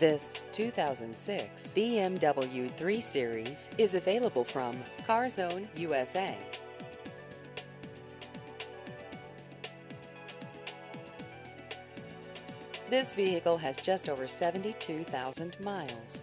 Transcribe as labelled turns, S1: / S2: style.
S1: This 2006 BMW 3 Series is available from CarZone USA. This vehicle has just over 72,000 miles.